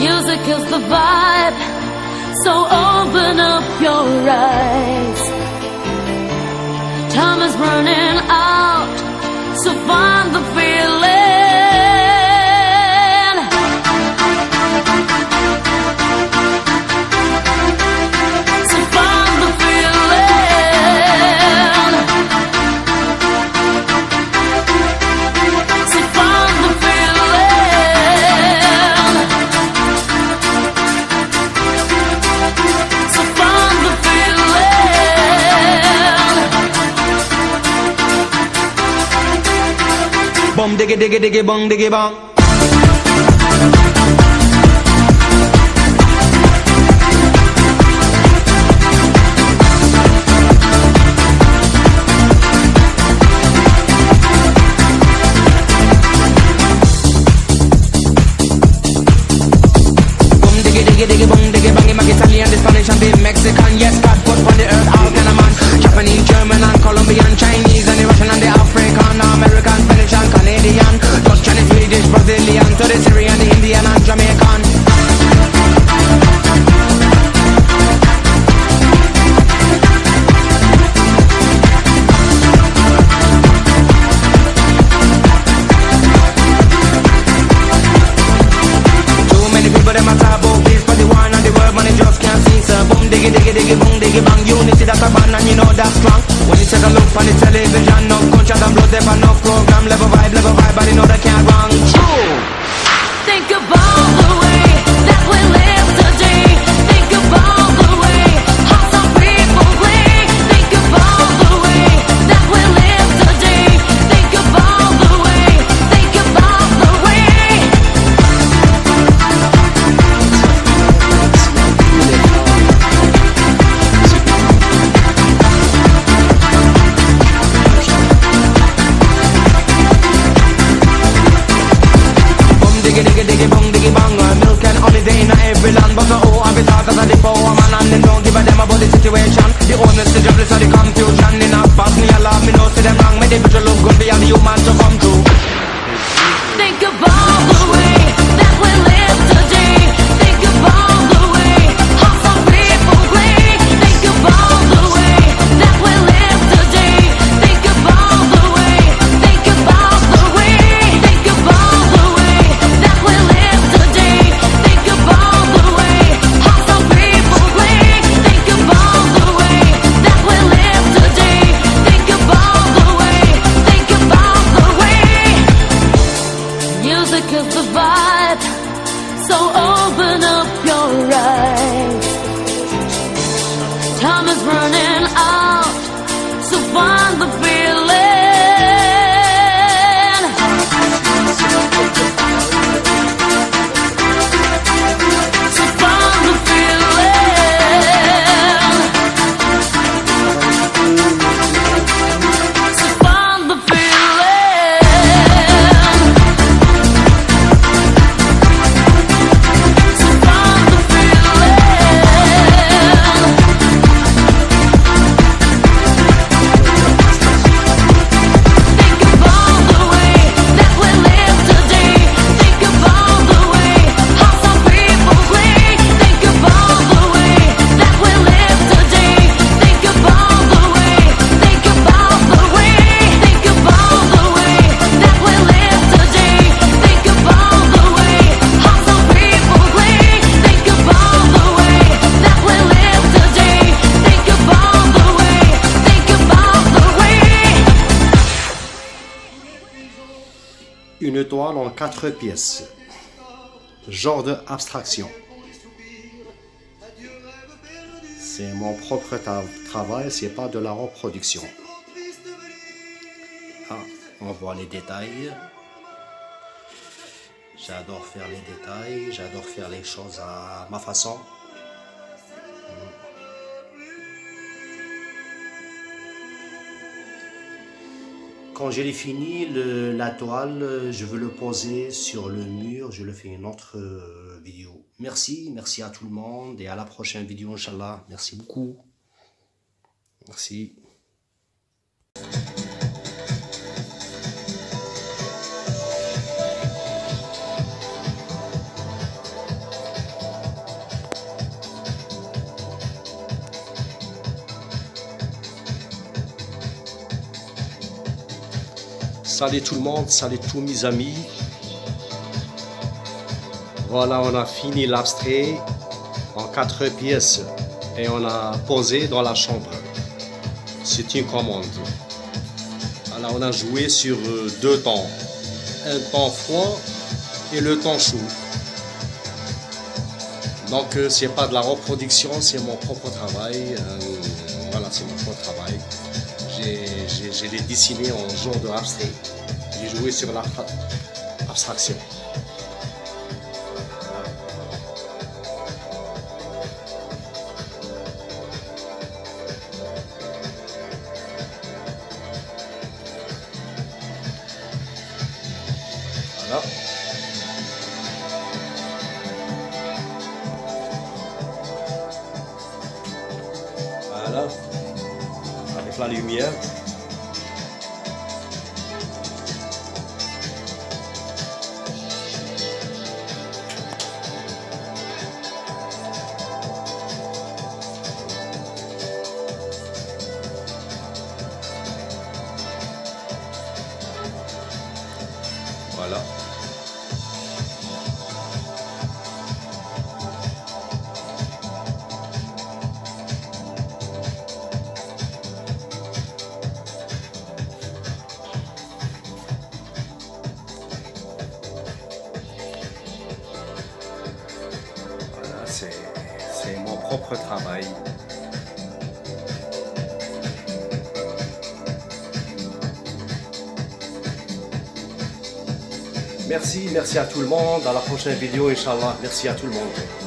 Music is the vibe, so open up your eyes. Time is running out, so find. বম ডেকে ডেকে ডেকে বং ডেকে বাং Message, the I come to une toile en quatre pièces, genre d'abstraction. C'est mon propre travail, c'est pas de la reproduction. Ah, on voit les détails. J'adore faire les détails, j'adore faire les choses à ma façon. Quand je l'ai fini, le, la toile, je veux le poser sur le mur, je le fais une autre euh, vidéo. Merci, merci à tout le monde et à la prochaine vidéo, Inch'Allah. Merci beaucoup. Merci. Salut tout le monde, salut tous mes amis. Voilà, on a fini l'abstrait en quatre pièces et on a posé dans la chambre. C'est une commande. Voilà, on a joué sur euh, deux temps. Un temps froid et le temps chaud. Donc euh, c'est pas de la reproduction, c'est mon propre travail. Euh, voilà, c'est mon propre travail. J'ai- les dessiné en genre de abstrait. J'ai joué sur l'abstraction. Voilà. La lumière. C'est mon propre travail. Merci, merci à tout le monde. À la prochaine vidéo, Inch'Allah. Merci à tout le monde.